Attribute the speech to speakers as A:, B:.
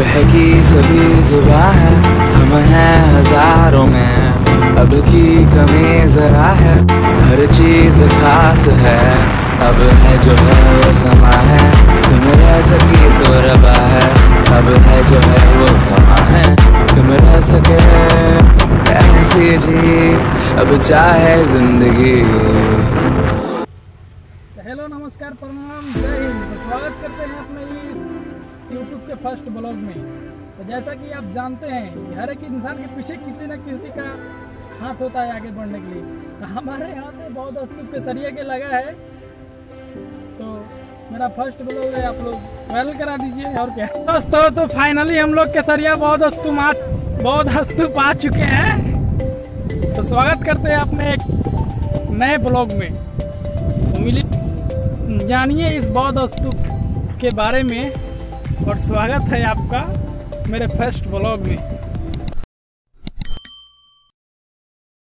A: बहकी सभी जुबा है, हम हैं हज़ारों में। अब की कमी जरा है, हर चीज़ खास है। अब है जो है वो समा है, तुम रह सके तो रबा है। अब है जो है वो समा है, तुम रह सके। ऐसी जीत अब चाहे ज़िंदगी।
B: तो हेलो, नमस्कार, प्रणाम। जय हिंद। तो स्वागत करते हैं अपने इस के फ़र्स्ट ब्लॉग में। तो जैसा कि आप जानते हैं कि हर एक इंसान के पीछे किसी न किसी का हाथ होता है आगे बढ़ने के लिए। तो हमारे यहाँ पे बहुत अस्तूप के सरिया के लगा है। तो मेरा फ़र्स्ट ब्लॉग है, आप लोग वायरल करा दीजिए। और क्या? दोस्तों तो फाइनली हम लोग के सरिया बहुत अस्तूप आ बहुत अस्तूप आ चुके हैं। तो स्वागत करते हैं अपने एक नए ब्लॉग में। तो मिली जानिए इस बौद्ध स्तूप के बारे में और स्वागत है आपका मेरे फ़र्स्ट ब्लॉग में।